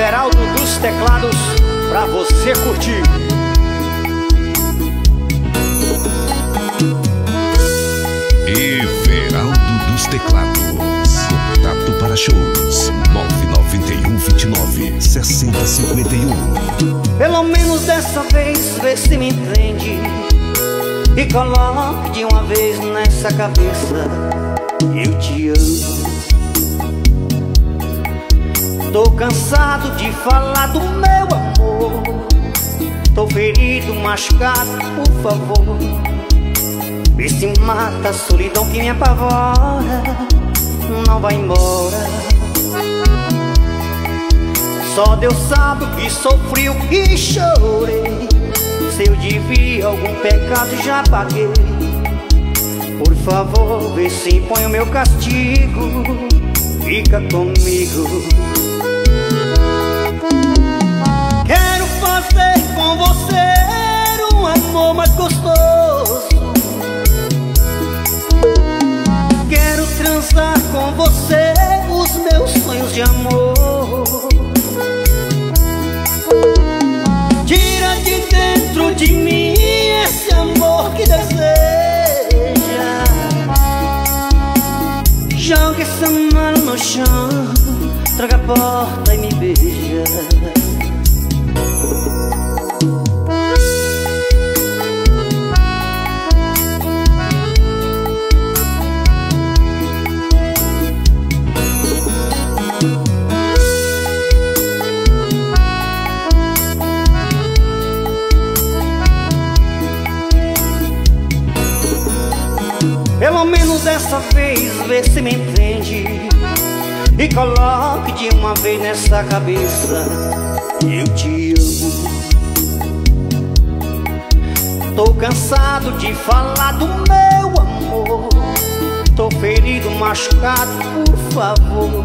Everaldo dos teclados pra você curtir. Everaldo dos teclados. Contato para shows 991 29 60 51. Pelo menos dessa vez vê se me entende E coloque de uma vez nessa cabeça Eu te amo Tô cansado de falar do meu amor. Tô ferido, machucado, por favor. Vê se mata a solidão que me apavora. Não vai embora. Só Deus sabe o que sofri, o que chorei. Se eu devia algum pecado já paguei. Por favor, vê se impõe o meu castigo Fica comigo. Fazer com você um amor mais gostoso. Quero transar com você os meus sonhos de amor. Tira de dentro de mim esse amor que deseja. Joga essa mala no chão Traga a porta e me beija Pelo menos dessa vez vê se me entende. E coloque de uma vez nessa cabeça Eu te amo. Tô cansado de falar do meu amor. Tô ferido, machucado, por favor.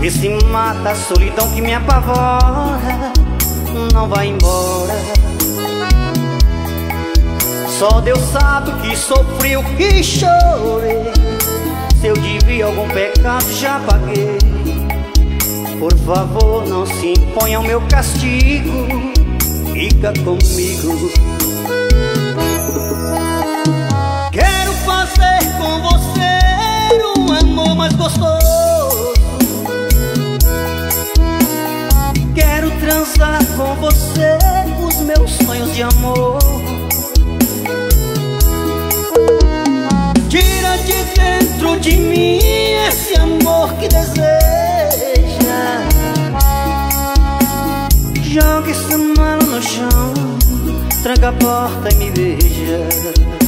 Vê se mata a solidão que me apavora Não vai embora só Deus sabe que sofri, o que chorei. Se eu devia algum pecado já paguei. Por favor não se imponha o meu castigo. Fica comigo. Quero fazer com você um amor mais gostoso. Quero transar com você os meus sonhos de amor de mim esse amor que deseja. Joga essa mala no chão Tranca a porta e me beija